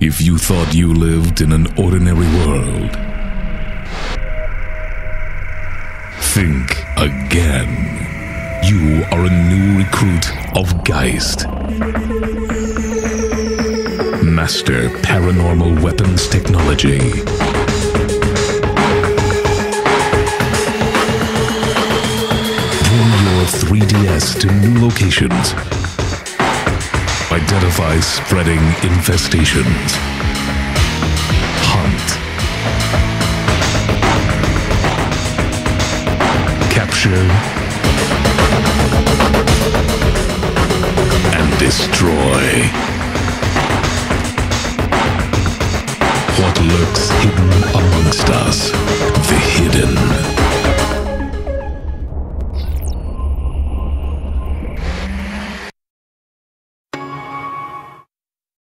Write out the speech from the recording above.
If you thought you lived in an ordinary world, think again. You are a new recruit of Geist. Master paranormal weapons technology. Bring your 3DS to new locations. Identify spreading infestations. Hunt. Capture. And destroy. What lurks hidden amongst us?